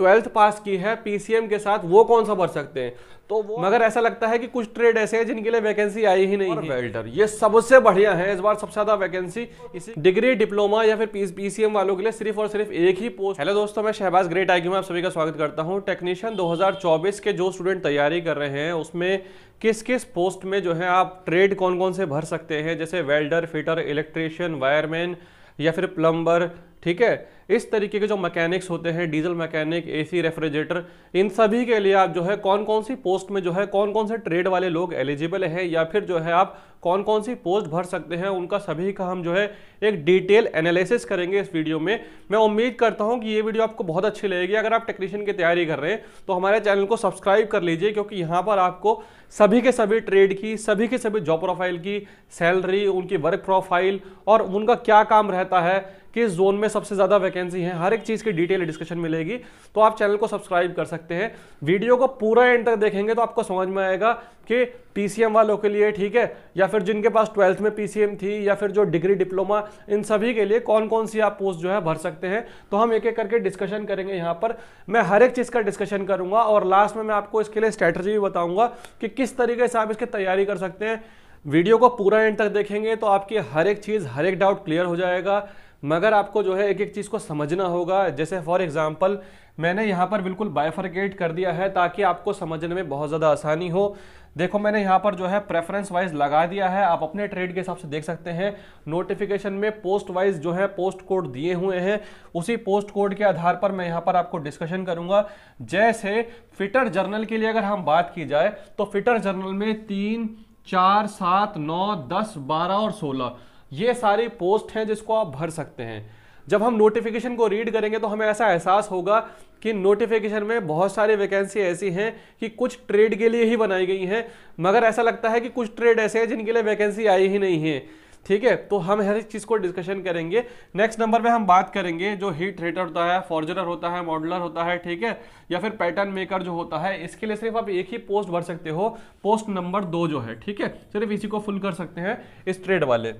Twelfth pass की है PCM के साथ वो कौन सा भर सकते हैं? तो वो मगर ऐसा लगता है कि कुछ ट्रेड ऐसे हैं जिनके लिए वैकेंसी आई ही नहीं है। वेल्डर ये सबसे बढ़िया है। इस बार सबसे ज़्यादा वैकेंसी इसी डिग्री डिप्लोमा या फिर पीसीएम वालों के लिए सिर्फ़ और सिर्फ़ एक ही पोस्ट हेलो दोस्तों मैं शहबाज ग्रेट आई में आप सभी का स्वागत करता हूँ। टेक्नीशियन 2024 के जो स्टूडेंट तैयारी कर रहे हैं उसमें किस किस पोस्ट में जो है आप ट्रेड कौन कौन से भर सकते हैं? जैसे वेल्डर फिटर इलेक्ट्रिशियन वायरमैन या फिर प्लम्बर ठीक है? इस तरीके के जो मैकेनिक्स होते हैं डीजल मैकेनिक एसी रेफ्रिजरेटर इन सभी के लिए आप जो है कौन कौन सी पोस्ट में जो है कौन कौन से ट्रेड वाले लोग एलिजिबल हैं या फिर जो है आप कौन कौन सी पोस्ट भर सकते हैं, उनका सभी का हम जो है एक डिटेल एनालिसिस करेंगे इस वीडियो में। मैं उम्मीद करता हूँ कि ये वीडियो आपको बहुत अच्छी लगेगी। अगर आप टेक्नीशियन की तैयारी कर रहे हैं तो हमारे चैनल को सब्सक्राइब कर लीजिए, क्योंकि यहाँ पर आपको सभी के सभी ट्रेड की, सभी के सभी जॉब प्रोफ़ाइल की सैलरी उनकी वर्क प्रोफ़ाइल और उनका क्या काम रहता है, किस जोन में सबसे ज़्यादा वैकेंसी है, हर एक चीज़ की डिटेल डिस्कशन मिलेगी तो आप चैनल को सब्सक्राइब कर सकते हैं। वीडियो को पूरा एंड तक देखेंगे तो आपको समझ में आएगा कि पीसीएम वालों के लिए ठीक है, या फिर जिनके पास ट्वेल्थ में पीसीएम थी, या फिर जो डिग्री डिप्लोमा इन सभी के लिए कौन कौन सी आप पोस्ट जो है भर सकते हैं। तो हम एक एक करके डिस्कशन करेंगे यहाँ पर। मैं हर एक चीज़ का डिस्कशन करूँगा और लास्ट में मैं आपको इसके लिए स्ट्रेटजी भी बताऊँगा कि किस तरीके से आप इसकी तैयारी कर सकते हैं। वीडियो को पूरा एंड तक देखेंगे तो आपकी हर एक चीज़, हर एक डाउट क्लियर हो जाएगा। मगर आपको जो है एक एक चीज़ को समझना होगा। जैसे फॉर एग्ज़ाम्पल मैंने यहाँ पर बिल्कुल बायफर्केट कर दिया है ताकि आपको समझने में बहुत ज़्यादा आसानी हो। देखो, मैंने यहाँ पर जो है प्रेफरेंस वाइज लगा दिया है। आप अपने ट्रेड के हिसाब से देख सकते हैं। नोटिफिकेशन में पोस्ट वाइज जो है पोस्ट कोड दिए हुए हैं। उसी पोस्ट कोड के आधार पर मैं यहाँ पर आपको डिस्कशन करूँगा। जैसे फिटर जर्नल के लिए अगर हम बात की जाए तो फिटर जर्नल में तीन, चार, सात, नौ, दस, बारह और सोलह। ये सारी पोस्ट हैं जिसको आप भर सकते हैं। जब हम नोटिफिकेशन को रीड करेंगे तो हमें ऐसा एहसास होगा कि नोटिफिकेशन में बहुत सारी वैकेंसी ऐसी हैं कि कुछ ट्रेड के लिए ही बनाई गई हैं, मगर ऐसा लगता है कि कुछ ट्रेड ऐसे हैं जिनके लिए वैकेंसी आई ही नहीं है। ठीक है? तो हम हर एक चीज़ को डिस्कशन करेंगे। नेक्स्ट नंबर पे हम बात करेंगे, जो हीट रेटर होता है फॉर्जनर होता है मॉडलर होता है, ठीक है? या फिर पैटर्न मेकर जो होता है, इसके लिए सिर्फ़ आप एक ही पोस्ट भर सकते हो। पोस्ट नंबर दो जो है, ठीक है? सिर्फ़ इसी को फुल कर सकते हैं, इस ट्रेड वाले।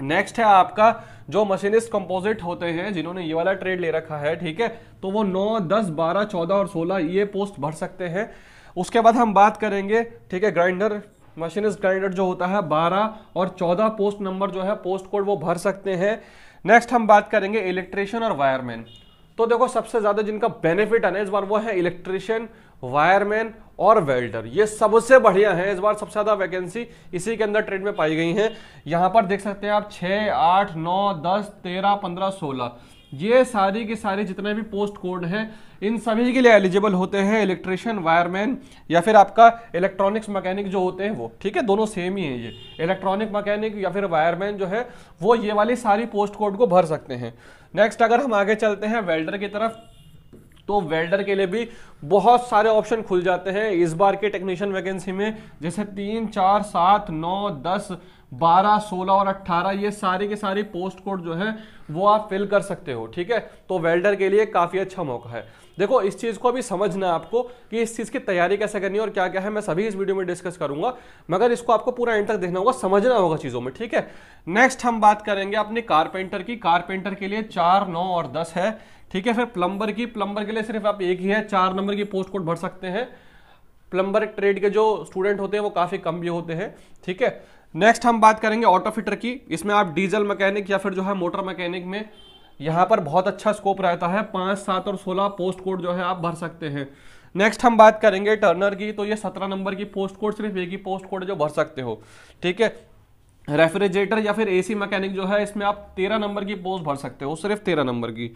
नेक्स्ट है आपका जो मशीनिस्ट कंपोजिट होते हैं जिन्होंने ये वाला ट्रेड ले रखा है ठीक है? तो वो 9, 10, 12, 14 और 16 ये पोस्ट भर सकते हैं। उसके बाद हम बात करेंगे ठीक है ग्राइंडर मशीनिस्ट ग्राइंडर जो होता है 12 और 14 पोस्ट नंबर जो है पोस्ट कोड वो भर सकते हैं। नेक्स्ट हम बात करेंगे इलेक्ट्रिशियन और वायरमैन तो देखो सबसे ज़्यादा जिनका बेनिफिट है ना इस बार वो है इलेक्ट्रिशियन वायरमैन और वेल्डर, ये सबसे बढ़िया है। इस बार सबसे ज़्यादा वैकेंसी इसी के अंदर ट्रेड में पाई गई है। यहाँ पर देख सकते हैं आप, छह, आठ, नौ, दस, तेरह, पंद्रह, सोलह। ये सारी के सारी जितने भी पोस्ट कोड हैं, इन सभी के लिए एलिजिबल होते हैं इलेक्ट्रिशियन, वायरमैन या फिर आपका इलेक्ट्रॉनिक्स मैकेनिक जो होते हैं वो। ठीक है, दोनों सेम ही है ये। इलेक्ट्रॉनिक मैकेनिक या फिर वायरमैन जो है, वो ये वाली सारी पोस्ट कोड को भर सकते हैं। नेक्स्ट अगर हम आगे चलते हैं, वेल्डर की तरफ़ तो वेल्डर के लिए भी बहुत सारे ऑप्शन खुल जाते हैं। इस बार के टेक्नीशियन वैकेंसी में जैसे तीन, चार, सात, नौ, दस, बारह, सोलह और अट्ठारह ये सारी के सारी पोस्ट कोड जो है, वो आप फिल कर सकते हो, ठीक है? तो वेल्डर के लिए काफ़ी अच्छा मौका है। देखो, इस चीज़ को अभी समझना है आपको कि इस चीज़ की तैयारी कैसे करनी है और क्या क्या है। मैं सभी इस वीडियो में डिस्कस करूँगा, मगर इसको आपको पूरा एंड तक देखना होगा, समझना होगा चीज़ों में, ठीक है? नेक्स्ट हम बात करेंगे अपने कारपेंटर की। कारपेंटर के लिए चार, नौ और दस है। ठीक है, फिर प्लम्बर की प्लम्बर के लिए सिर्फ़ आप एक ही है, चार नंबर की पोस्ट कोड भर सकते हैं। प्लम्बर ट्रेड के जो स्टूडेंट होते हैं, वो काफ़ी कम भी होते हैं, ठीक है? नेक्स्ट हम बात करेंगे ऑटो फिटर की। इसमें आप डीजल मैकेनिक या फिर जो है मोटर मैकेनिक में यहाँ पर बहुत अच्छा स्कोप रहता है। पाँच, सात और सोलह पोस्ट कोड जो है आप भर सकते हैं। नेक्स्ट हम बात करेंगे टर्नर की। तो ये सत्रह नंबर की पोस्ट कोड सिर्फ़ एक ही पोस्ट कोड जो भर सकते हो, ठीक है? रेफ्रिजरेटर या फिर एसी मैकेनिक जो है, इसमें आप तेरह नंबर की पोस्ट भर सकते हो, सिर्फ़ तेरह नंबर की।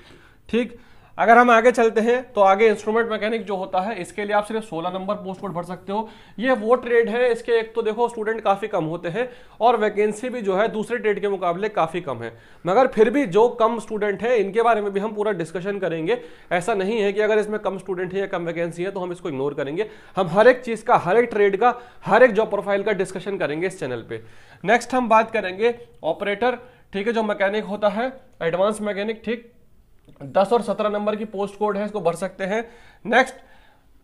ठीक? अगर हम आगे चलते हैं तो आगे इंस्ट्रूमेंट मैकेनिक जो होता है, इसके लिए आप सिर्फ़ 16 नंबर पोस्ट कोड भर सकते हो। ये वो ट्रेड है, इसके एक तो देखो स्टूडेंट काफ़ी कम होते हैं और वैकेंसी भी जो है, दूसरे ट्रेड के मुकाबले काफ़ी कम है। मगर फिर भी जो कम स्टूडेंट है, इनके बारे में भी हम पूरा डिस्कशन करेंगे। ऐसा नहीं है कि अगर इसमें कम स्टूडेंट है या कम वैकेंसी है तो हम इसको इग्नोर करेंगे। हम हर एक चीज़ का, हर एक ट्रेड का, हर एक जॉब प्रोफ़ाइल का डिस्कशन करेंगे इस चैनल पर नेक्स्ट हम बात करेंगे ऑपरेटर ठीक है, जो मैकेनिक होता है एडवांस मैकेनिक ठीक? दस और सत्रह नंबर की पोस्ट कोड है, इसको भर सकते हैं। नेक्स्ट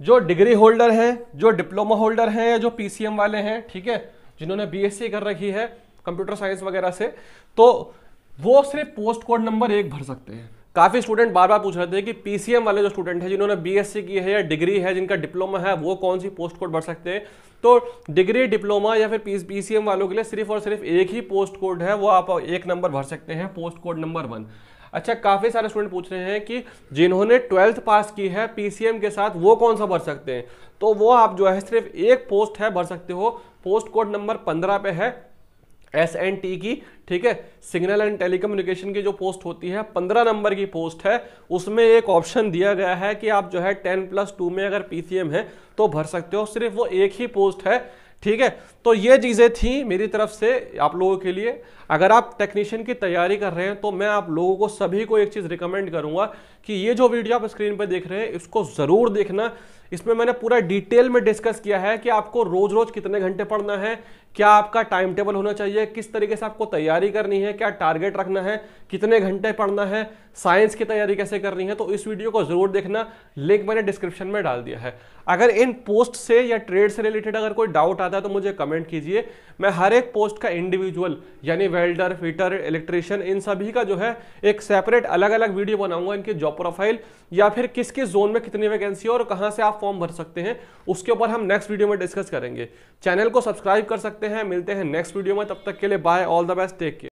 जो डिग्री होल्डर है, जो डिप्लोमा होल्डर है या जो पीसीएम वाले हैं, ठीक है, जिन्होंने बीएससी कर रखी है कंप्यूटर साइंस वगैरह से तो वो सिर्फ़ पोस्ट कोड नंबर एक भर सकते हैं। काफ़ी स्टूडेंट बार बार पूछ रहे थे कि पीसीएम वाले जो स्टूडेंट है, जिन्होंने बीएससी की है या डिग्री है, जिनका डिप्लोमा है, वो कौन सी पोस्ट कोड भर सकते हैं? तो डिग्री, डिप्लोमा या फिर पीसीएम वालों के लिए सिर्फ़ और सिर्फ़ एक ही पोस्ट कोड है, वो आप एक नंबर भर सकते हैं, पोस्ट कोड नंबर वन। अच्छा काफ़ी सारे स्टूडेंट पूछ रहे हैं कि जिन्होंने ट्वेल्थ पास की है पीसीएम के साथ वो कौन सा भर सकते हैं? तो वो आप जो है, सिर्फ़ एक पोस्ट है भर सकते हो। पोस्ट कोड नंबर पंद्रह पे है एस एन टी की, ठीक है? सिग्नल एंड टेलीकम्युनिकेशन की जो पोस्ट होती है, पंद्रह नंबर की पोस्ट है। उसमें एक ऑप्शन दिया गया है कि आप जो है टेन प्लस टू में अगर पीसीएम है तो भर सकते हो। सिर्फ़ वो एक ही पोस्ट है ठीक है? तो ये चीज़ें थी मेरी तरफ़ से आप लोगों के लिए। अगर आप टेक्नीशियन की तैयारी कर रहे हैं तो मैं आप लोगों को सभी को एक चीज़ रिकमेंड करूँगा कि ये जो वीडियो आप स्क्रीन पर देख रहे हैं, इसको ज़रूर देखना। इसमें मैंने पूरा डिटेल में डिस्कस किया है कि आपको रोज रोज कितने घंटे पढ़ना है, क्या आपका टाइम टेबल होना चाहिए, किस तरीके से आपको तैयारी करनी है, क्या टारगेट रखना है, कितने घंटे पढ़ना है, साइंस की तैयारी कैसे करनी है तो इस वीडियो को ज़रूर देखना। लिंक मैंने डिस्क्रिप्शन में डाल दिया है। अगर इन पोस्ट से या ट्रेड से रिलेटेड अगर कोई डाउट आता है तो मुझे कमेंट कीजिए। मैं हर एक पोस्ट का इंडिविजुअल, यानी वेल्डर, फिटर, इलेक्ट्रिशियन, इन सभी का जो है, एक सेपरेट अलग अलग वीडियो बनाऊँगा, इनकी जॉब प्रोफ़ाइल, या फिर किस किस जोन में कितनी वैकेंसी है और कहाँ से फॉर्म भर सकते हैं। उसके ऊपर हम नेक्स्ट वीडियो में डिस्कस करेंगे। चैनल को सब्सक्राइब कर सकते हैं। मिलते हैं नेक्स्ट वीडियो में। तब तक के लिए bye all the best take care